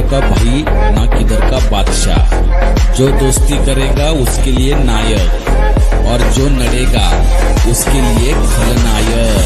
का भाई ना किधर का बादशाह। जो दोस्ती करेगा उसके लिए नायक, और जो लड़ेगा उसके लिए खलनायक।